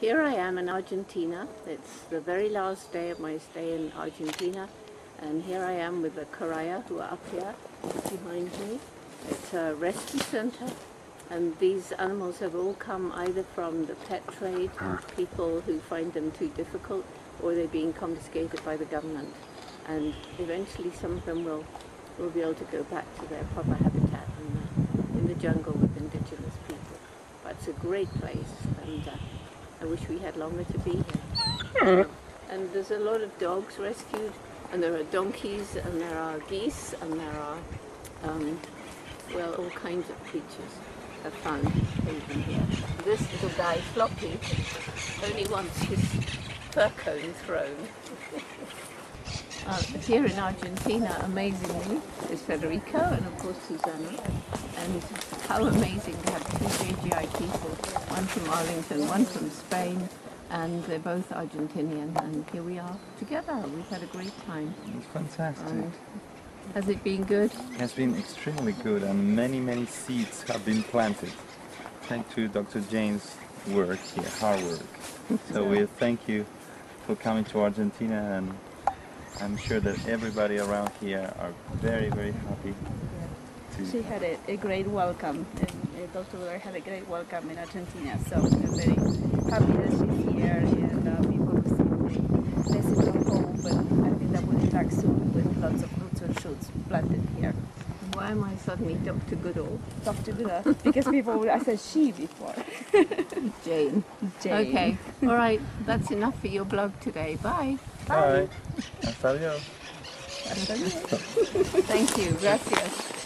Here I am in Argentina. It's the very last day of my stay in Argentina. And here I am with the Caraya who are up here behind me. It's a rescue center. And these animals have all come either from the pet trade, people who find them too difficult, or they're being confiscated by the government. And eventually some of them will, will be able to go back to their proper habitat in the, in the jungle with indigenous people. But it's a great place and uh, I wish we had longer to be here. and there's a lot of dogs rescued, and there are donkeys, and there are geese, and there are, um, well, all kinds of creatures have found haven here. This little guy, Floppy, only wants his fir cone thrown. Uh, here in Argentina, amazingly, is Federico and of course Susana. And how amazing to have two JGI people, one from Arlington, one from Spain, and they're both Argentinian. And here we are together. We've had a great time. It's fantastic. And has it been good? It has been extremely good and many, many seeds have been planted. Thanks to Dr. Jane's work here, hard work. So we thank you for coming to Argentina and I'm sure that everybody around here are very, very happy She had a, a great welcome, and uh, Dr. Blair had a great welcome in Argentina. So we're very happy that she's here, and uh, people receive the message of hope. And I think that will be back soon with lots of roots and shoots planted here. Why am I suddenly Dr. Goodall? Dr. Buddha, because people, I said she before. Jane. Jane. Okay. All right. That's enough for your blog today. Bye. Bye. Hasta luego. Hasta luego. Thank you. Gracias.